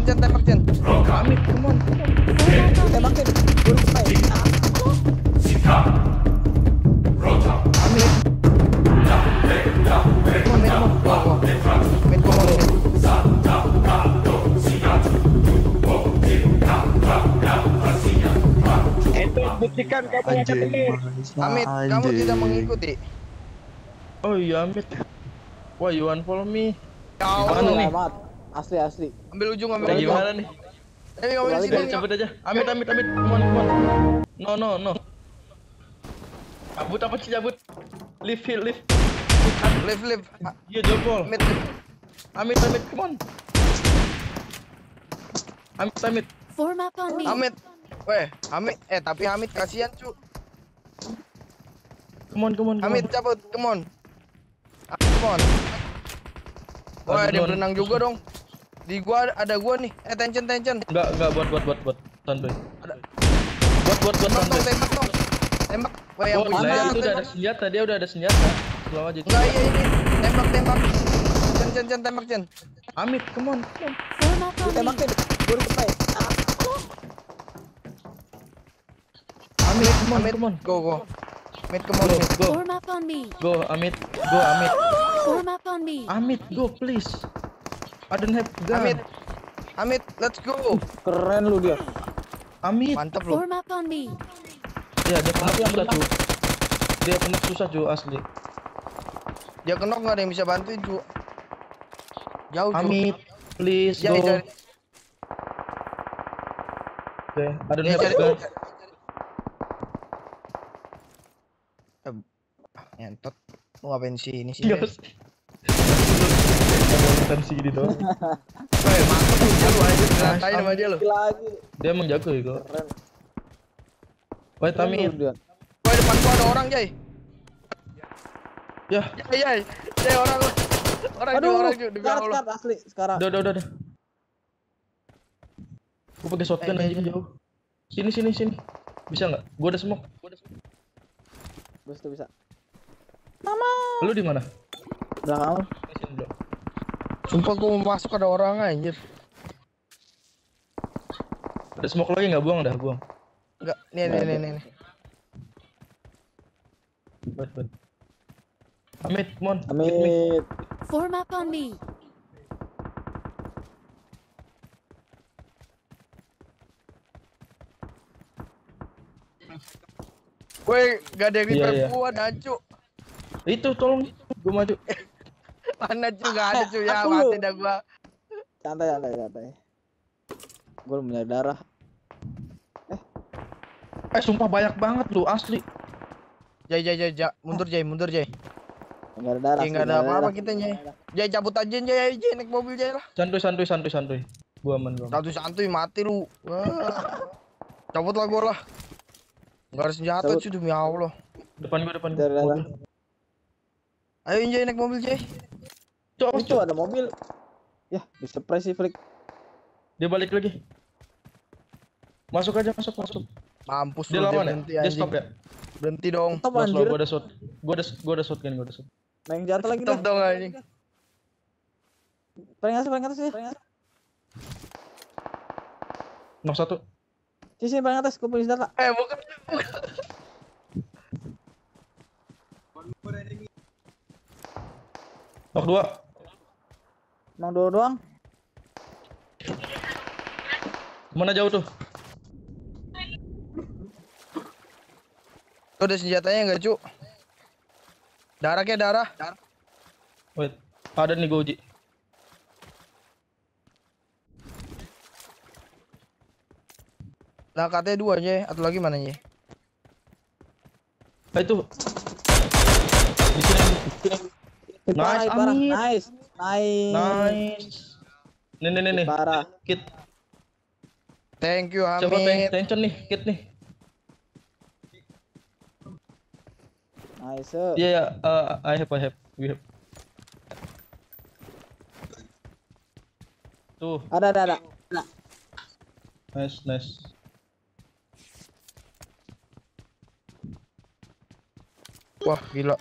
Jen, Jen, tembak Jen. Amit, come on. Tembakin. Gue lupa ya. Go, go. Amit, buktikan kamu yang Anjing. ketemu. Amit, kamu tidak mengikuti. Oh iya, Amit. Why you unfollow me? Kau Gimana nih? Asli asli. ambil ujung, ambil ujung. gimana nih? Eh, Balik, sini. Cabut aja. Amit, amit, amit. Come on, come on. No, no, no. Cabut apa sih cabut? Leave here, leave. Live, live. Ah, Iya, jopol. Amit. Amit, amit, come on. Amit, amit. Form up on me. Amit. Weh, Amit. Eh, tapi Amit kasihan, cu. Come on, come on, come Amit on. cabut, come on. Ah, Come on. Wah, dia berenang juga dong. Di gua ada gua nih. Eh, tension, tension. Enggak, enggak buat buat buat buat santuy. Ada. Buat buat buat Tembak santuy. tembak dong. Tembak. Weh, yang Oh, punya nah, senjata itu udah ada tembak. senjata, dia udah ada senjata. Pulang aja. Enggak, iya ini. Tembak, tembak. Jen, Jen, Jen, tembak, Jen. Amit, come on. me. Tembakin. Gue lupa ya. Amit, come on, Amit, come on. go, go. Amit, come on. Go, go, Form up on me. go, Amit, go, Amit. Form up on me. Amit, go, please. I don't have gun. Amit. Amit, let's go. Keren lu dia. Amit. Mantap lu. Form up on me. Ya, dia pernah susah, cu. Dia pernah susah, cu, asli. Dia kenok nggak ada yang bisa bantuin, cu. Jauh, cu. Amit, please, Ya, go. cari. Oke, I don't Ya, have cari. gun. Eh, ah, Ngentot. Lu ngapain sih ini sih? Bes? sih. tensi gini doang. Weh, mantap lu aja diratain sama dia lu. Lagi. Dia emang jago ya, kok. Lu dia. Woi, depan gua ada orang, Jay. Ya, Jay, Jay. Jay orang lu. Orang Aduh, orang juga demi Allah. sekarat asli sekarang. udah, udah, udah. Gua pakai shotgun Eh, eh, anjing jauh. Sini, sini, sini. Bisa nggak? Gua ada smoke. Gua ada smoke. Tuh bisa. Lu di mana? Belakang. Sini dulu. Sumpah gua mau masuk ada orang anjir. Ada smoke lagi nggak buang dah, buang. Enggak, nih nih nih nih. nih. Wait, wait. Amit, come on. hit me. Amit. Form up on me. Woi, gak ada yang Iya, revive iya. gua, Nacu. Itu tolong gua maju. Mana cu gak ada cu ya, mati dah gua. Santai, santai, santai. Gue belum punya darah. Eh, sumpah banyak banget lu, asli. Jay, Jay, Jay, Jay, mundur Jay, mundur Jay. Enggak ada darah. Jay, nggak ada apa-apa kita Jay. Jay, cabut aja Jay, Jay, naik mobil Jay lah. Santuy, santuy, santuy, santuy. Gua aman, gua. Satu santuy mati lu. Cabut lah gua lah. Gak ada senjata Cabut. cu demi Allah. Depan gua, depan gua. Darah, darah. Mobil. Ayo Jay naik mobil Jay. Cok, Itu ada mobil. Ya, bisa sih flick. Dia balik lagi. Masuk aja, masuk, masuk. Mampus Dia lu dia lawan ya? berhenti Dia anjing. stop ya? Berhenti dong. Stop anjir. gua ada shot. Gua ada gua ada shotgun, gua ada shot. Main jatuh lagi Stop dah. dong anjing. Paling atas, paling atas ya. Paling atas. Knock satu. Sini, sini paling atas. Punya senjata. Eh bukan. Knock dua. Emang dua doang. Mana jauh tuh? Tuh ada senjatanya enggak cu? Darah kayak darah. Wait. Ada nih gua uji. Nah katanya dua Jay, atau lagi mana Jay? Eh itu. Di sini. Nice. Nice. Nice. Nice. Nih nih nih nih. Parah. Kit. Thank you Coba ten Hamid. tension nih, kit nih. Nice. Iya ya, uh, I have, I have, we have. Tuh, Ada, ada, ada. Ada. nice, nice. Wah gila.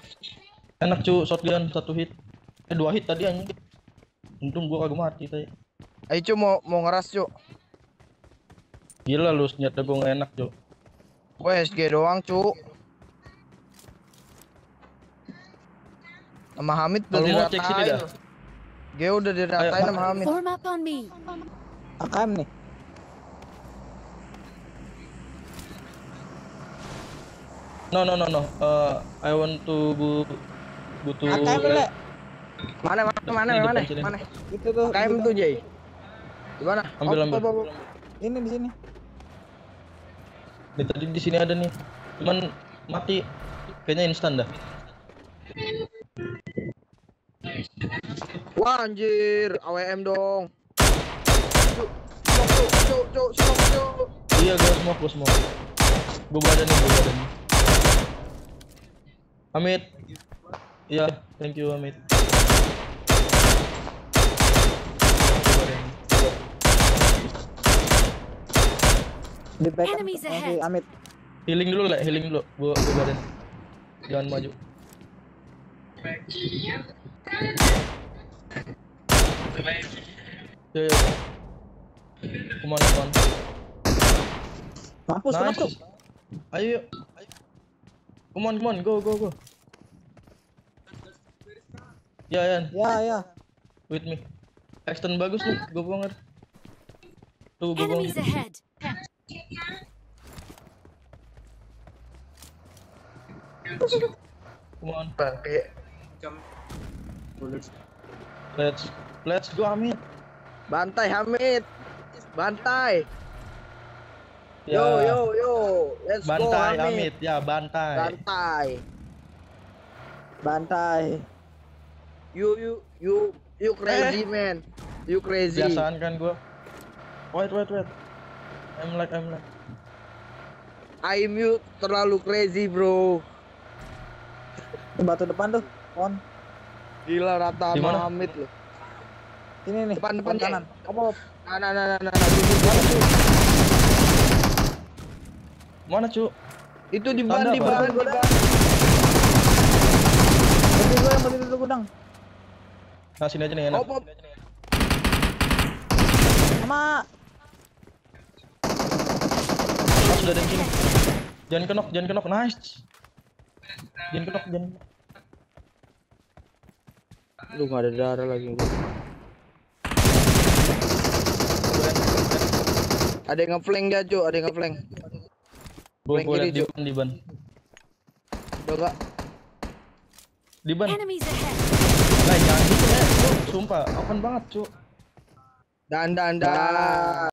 Enak cu, shotgun satu hit. Eh dua hit tadi anjing. Untung gua kagak mati tadi. Ayo cu mau mau ngeras cu. Gila lu senjata gue nggak enak, Cuk. Gue SG doang cu. Sama Hamid udah mau cek sini diratain. dah. Gue udah diratain sama Hamid. Form up on me. AKM nih. No no no no. Uh, I want to bu butuh Le. Mana mana mana Ini mana depan mana? Itu tuh. KM tuh Jay. Di mana? Ambil, Oh, ambil. Ini di sini. Nih, tadi di sini ada nih. Cuman mati. Kayaknya instan dah. Wah anjir, AWM dong. Cuk, cuk, cuk, cuk, cuk, cuk. Iya, gue semua, gue semua. Gue badan nih, gue badan. Amit. Iya, thank you Amit. Gua badan. Di backup Enemies ahead. Amit. Healing dulu lah, healing dulu. Gue gue badan. Jangan maju. Yo yo. Come on, come on. Mampus, kenapa? Nice. Ayo, yuk. Come on, come on, go, go, go. Ya, Yan, Ya, ya. with me. Extend bagus nih, gue banget. Tuh, gue Enemies Come on, Bangke. let's let's go, Amit. Bantai Hamid. Bantai. Ya, Yo yo yo. Let's go bantai, Hamid. Amit. Ya, bantai. Bantai. Bantai. You you you you crazy man. You crazy. Biasaan kan gue. Wait, wait, wait. I'm like, I'm like. I'm you terlalu crazy bro. Batu depan tuh. On. Gila rata Di sama mana? Hamid loh. Sini nih. Depan depan kanan. Apa? Nah. nah. Itu, itu, itu. Mana, cu? Itu di ban di apa? ban di ban. Berdiri gue yang berdiri gudang. Nah, sini aja nih, enak. Op. Sama. Oh, sudah ada yang sini. Jangan kenok, jangan kenok. Nice. Jangan kenok, jangan. Lu gak ada darah lagi gua. Ada yang ngeflank dia, Cuk. Ada yang ngeflank. Gue kiri, liat di ban, di ban. Udah enggak? Di ban. Nah, jangan gitu ya. Sumpah, open banget, cu. Dan dan dan.